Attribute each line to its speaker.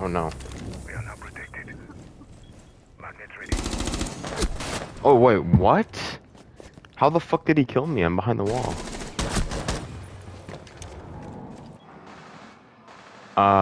Speaker 1: Oh no.
Speaker 2: We are now protected. Magnets ready.
Speaker 1: Oh wait, what? How the fuck did he kill me? I'm behind the wall. Uh.